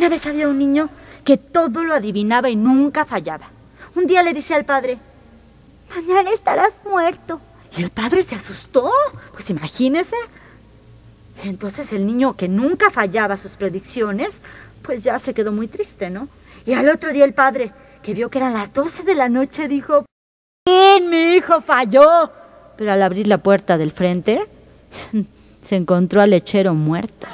Una vez había un niño que todo lo adivinaba y nunca fallaba. Un día le dice al padre, mañana estarás muerto. Y el padre se asustó, pues imagínese. Entonces el niño que nunca fallaba sus predicciones, pues ya se quedó muy triste, ¿no? Y al otro día el padre, que vio que eran las 12 de la noche, dijo, ¡Bien, mi hijo falló! Pero al abrir la puerta del frente, se encontró al lechero muerto.